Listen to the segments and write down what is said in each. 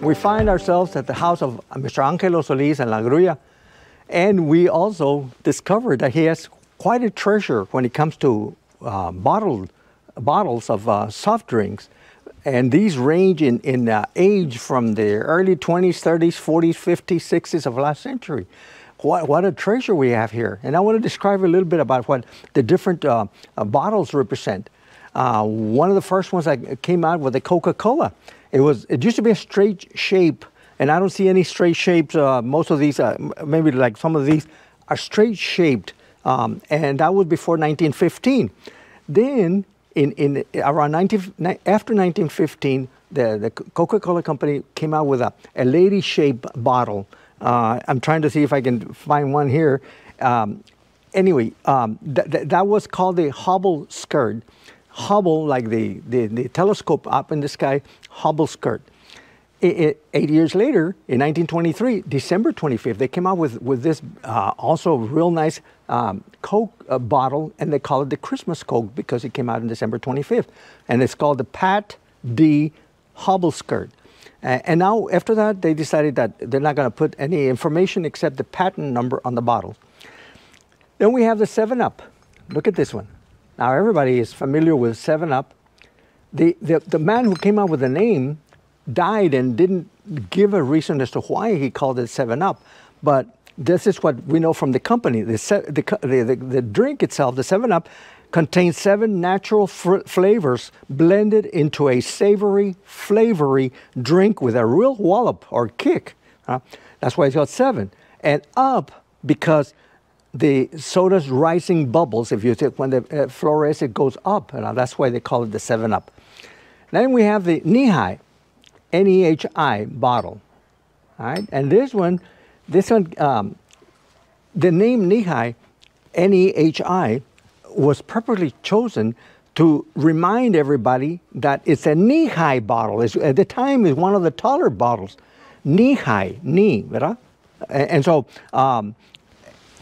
we find ourselves at the house of Mr. Angelo Solis and La Grulla, and we also discovered that he has quite a treasure when it comes to uh, bottled bottles of uh, soft drinks. And these range in, in uh, age from the early 20s, 30s, 40s, 50s, 60s of last century. What, what a treasure we have here. And I want to describe a little bit about what the different uh, uh, bottles represent. Uh, one of the first ones that came out was the Coca-Cola. It was it used to be a straight shape, and I don't see any straight shapes. Uh, most of these, uh, maybe like some of these, are straight shaped, um, and that was before 1915. Then, in in around 19 after 1915, the the Coca-Cola company came out with a a lady-shaped bottle. Uh, I'm trying to see if I can find one here. Um, anyway, um, th th that was called the hobble skirt. Hubble, like the, the, the telescope up in the sky, Hubble skirt. Eight years later, in 1923, December 25th, they came out with, with this uh, also real nice um, Coke uh, bottle, and they call it the Christmas Coke because it came out on December 25th. And it's called the Pat D Hubble skirt. And now, after that, they decided that they're not going to put any information except the patent number on the bottle. Then we have the 7 Up. Look at this one. Now everybody is familiar with 7-Up. The, the, the man who came up with the name died and didn't give a reason as to why he called it 7-Up. But this is what we know from the company. The, the, the, the drink itself, the 7-Up, contains seven natural flavors blended into a savory, flavory drink with a real wallop or kick. Uh, that's why it's called 7. And up because the soda's rising bubbles, if you take when the uh, fluorescent goes up, and that's why they call it the 7-Up. Then we have the Nehi, N-E-H-I bottle, all right? And this one, this one, um, the name Nehi, N-E-H-I, was purposely chosen to remind everybody that it's a knee-high bottle. It's, at the time, it's one of the taller bottles. Knee-high, knee, right? And, and so um,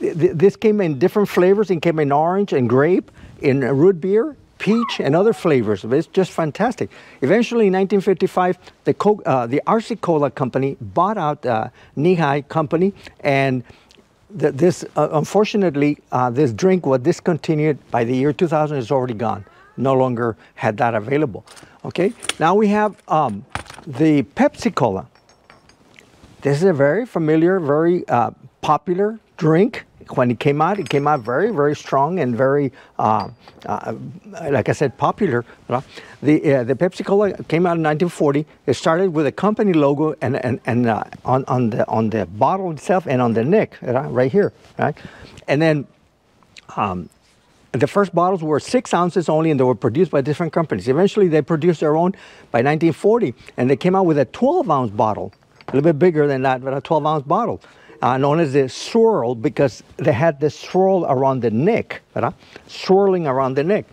this came in different flavors. It came in orange and grape, in root beer, peach, and other flavors. It's just fantastic. Eventually, in 1955, the, Co uh, the RC Cola company bought out uh, Nehi company, and th this, uh, unfortunately, uh, this drink was discontinued by the year 2000. It's already gone. No longer had that available. Okay. Now we have um, the Pepsi Cola. This is a very familiar, very uh, popular drink when it came out, it came out very, very strong and very, uh, uh, like I said, popular. The, uh, the Pepsi Cola came out in 1940. It started with a company logo and, and, and uh, on, on, the, on the bottle itself and on the neck, right here. Right? And then um, the first bottles were six ounces only and they were produced by different companies. Eventually they produced their own by 1940 and they came out with a 12 ounce bottle, a little bit bigger than that, but a 12 ounce bottle uh, known as the swirl because they had the swirl around the neck, right? swirling around the neck.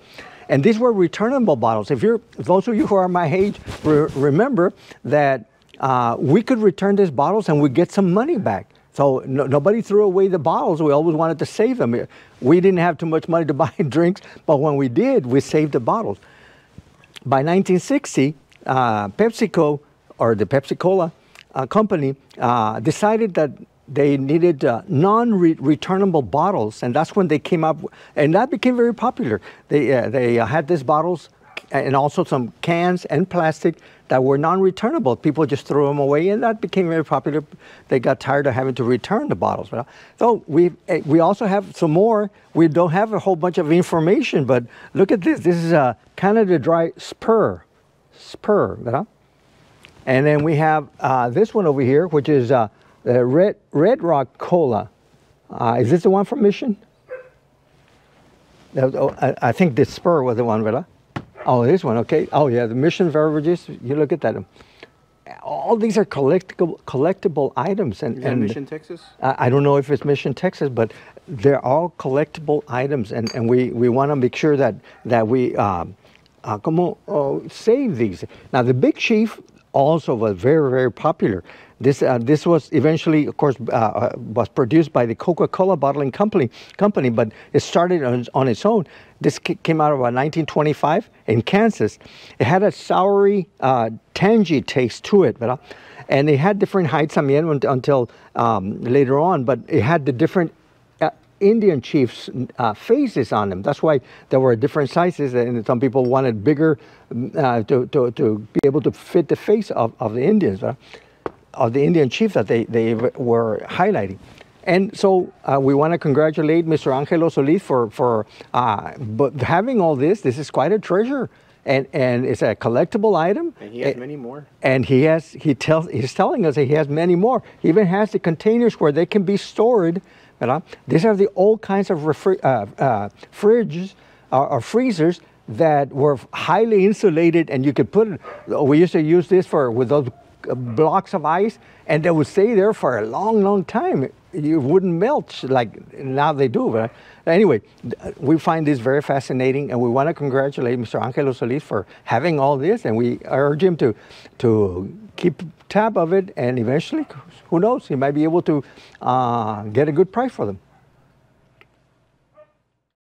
And these were returnable bottles. If you're, those of you who are my age, re remember that uh, we could return these bottles and we get some money back. So no, nobody threw away the bottles. We always wanted to save them. We didn't have too much money to buy drinks, but when we did, we saved the bottles. By 1960, uh, PepsiCo, or the Pepsi Cola uh, company, uh, decided that they needed uh, non-returnable bottles, and that's when they came up, and that became very popular. They, uh, they uh, had these bottles and also some cans and plastic that were non-returnable. People just threw them away, and that became very popular. They got tired of having to return the bottles. So we eh, we also have some more. We don't have a whole bunch of information, but look at this. This is a Canada Dry Spur, Spur, and then we have uh, this one over here, which is uh, the Red, Red Rock Cola. Uh, is this the one from Mission? Oh, I, I, think the Spur was the one, right? Oh, this one, okay. Oh, yeah, the Mission beverages. You look at that. All these are collectible collectible items, and, and Mission Texas. I, I, don't know if it's Mission Texas, but they're all collectible items, and, and we, we want to make sure that that we um, uh, come on, uh, save these. Now, the Big Chief also was very very popular. This, uh, this was eventually, of course, uh, uh, was produced by the Coca-Cola bottling company, company, but it started on, on its own. This came out about 1925 in Kansas. It had a soury, uh, tangy taste to it, but, and it had different heights también unt- until um, later on, but it had the different uh, Indian chiefs' uh, faces on them. That's why there were different sizes, and some people wanted bigger mm, uh, to, to, to be able to fit the face of, of the Indians, uh, of the Indian chief that they, they were highlighting. And so uh, we want to congratulate Mr. Angelo Solis for, for uh, but having all this. This is quite a treasure. And, and it's a collectible item. And he has Eh, many more. and he has he tells he's telling us that he has many more. He even has the containers where they can be stored. ¿verdad? These are the old kinds of refri- uh, uh, fridges or, or freezers that were highly insulated, and you could put it. We used to use this for with those uh, blocks of ice, and they would stay there for a long, long time. You wouldn't melt like now they do. But anyway, we find this very fascinating, and we want to congratulate Mr. Angelo Solis for having all this, and we urge him to to keep tab of it, and eventually, who knows, he might be able to uh, get a good price for them.